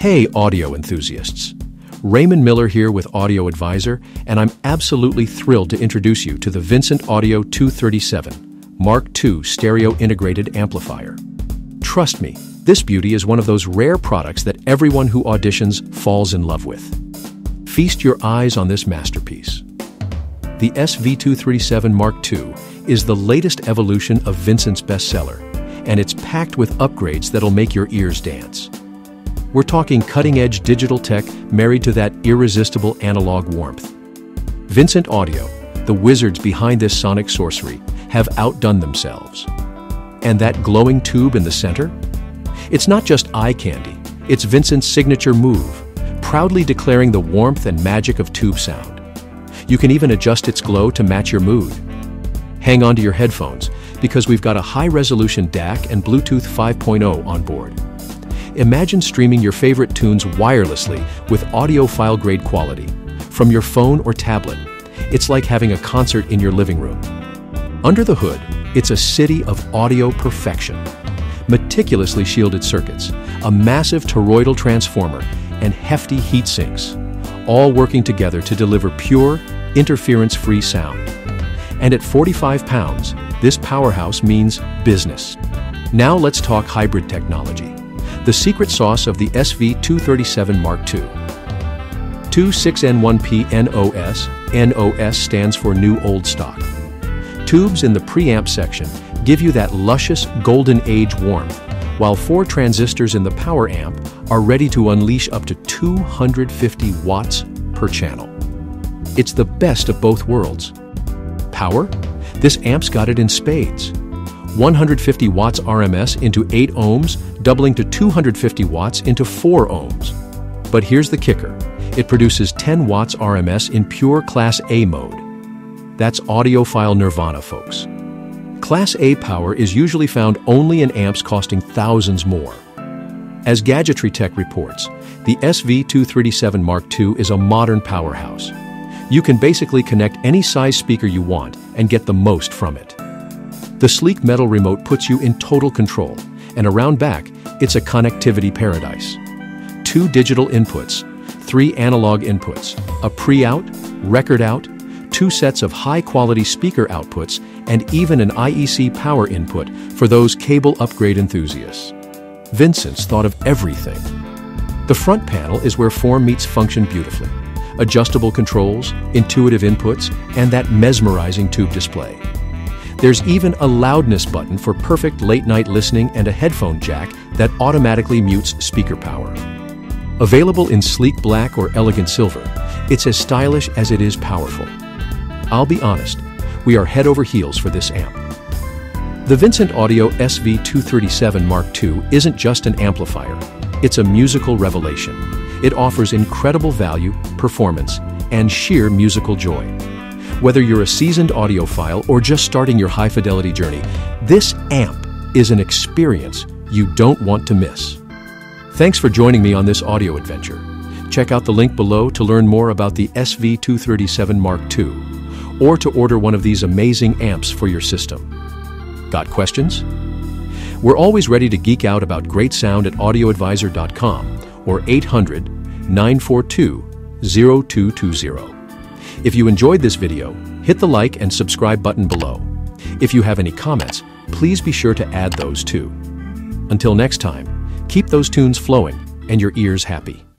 Hey, audio enthusiasts. Raymond Miller here with Audio Advisor, and I'm absolutely thrilled to introduce you to the Vincent Audio 237 Mark II Stereo Integrated Amplifier. Trust me, this beauty is one of those rare products that everyone who auditions falls in love with. Feast your eyes on this masterpiece. The SV237 Mark II is the latest evolution of Vincent's bestseller, and it's packed with upgrades that'll make your ears dance. We're talking cutting-edge digital tech married to that irresistible analog warmth. Vincent Audio, the wizards behind this sonic sorcery, have outdone themselves. And that glowing tube in the center? It's not just eye candy, it's Vincent's signature move, proudly declaring the warmth and magic of tube sound. You can even adjust its glow to match your mood. Hang on to your headphones, because we've got a high-resolution DAC and Bluetooth 5.0 on board. Imagine streaming your favorite tunes wirelessly with audiophile grade quality. From your phone or tablet, it's like having a concert in your living room. Under the hood, it's a city of audio perfection. Meticulously shielded circuits, a massive toroidal transformer, and hefty heat sinks, all working together to deliver pure, interference-free sound. And at 45 pounds, this powerhouse means business. Now let's talk hybrid technology the secret sauce of the SV237 Mark II. 26N1P NOS, NOS stands for New Old Stock. Tubes in the preamp section give you that luscious golden age warmth, while four transistors in the power amp are ready to unleash up to 250 watts per channel. It's the best of both worlds. Power? This amp's got it in spades. 150 watts RMS into 8 ohms, doubling to 250 watts into 4 ohms. But here's the kicker. It produces 10 watts RMS in pure Class A mode. That's audiophile nirvana, folks. Class A power is usually found only in amps costing thousands more. As Gadgetry Tech reports, the SV237 Mark II is a modern powerhouse. You can basically connect any size speaker you want and get the most from it. The sleek metal remote puts you in total control, and around back, it's a connectivity paradise. Two digital inputs, three analog inputs, a pre-out, record out, two sets of high-quality speaker outputs, and even an IEC power input for those cable upgrade enthusiasts. Vincent's thought of everything. The front panel is where form meets function beautifully. Adjustable controls, intuitive inputs, and that mesmerizing tube display. There's even a loudness button for perfect late night listening and a headphone jack that automatically mutes speaker power. Available in sleek black or elegant silver, it's as stylish as it is powerful. I'll be honest, we are head over heels for this amp. The Vincent Audio SV237 Mark II isn't just an amplifier, it's a musical revelation. It offers incredible value, performance, and sheer musical joy. Whether you're a seasoned audiophile or just starting your high fidelity journey, this amp is an experience you don't want to miss. Thanks for joining me on this audio adventure. Check out the link below to learn more about the SV237 Mark II or to order one of these amazing amps for your system. Got questions? We're always ready to geek out about great sound at audioadvisor.com or 800 942 0220. If you enjoyed this video, hit the like and subscribe button below. If you have any comments, please be sure to add those too. Until next time, keep those tunes flowing and your ears happy.